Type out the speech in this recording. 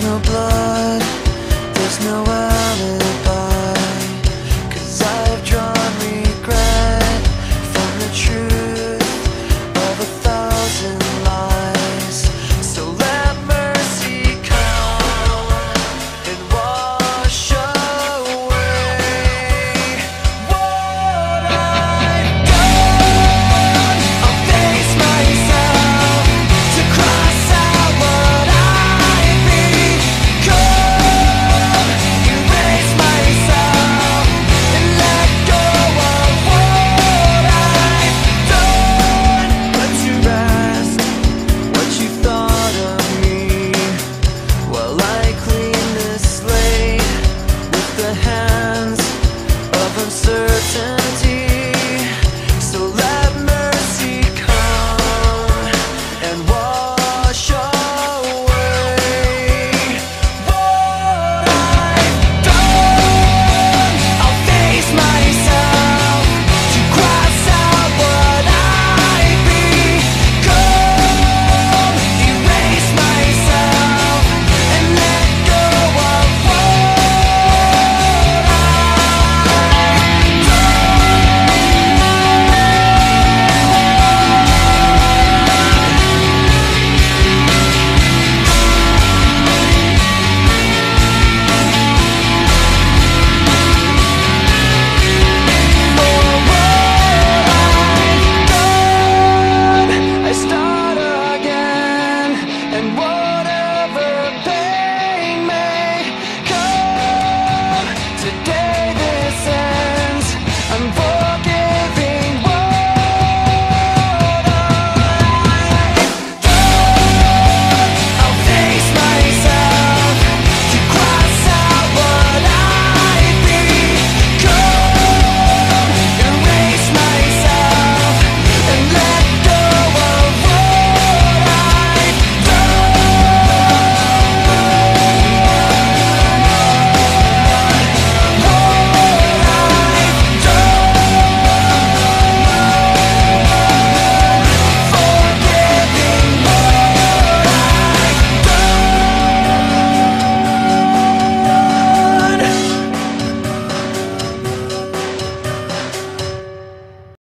No blood.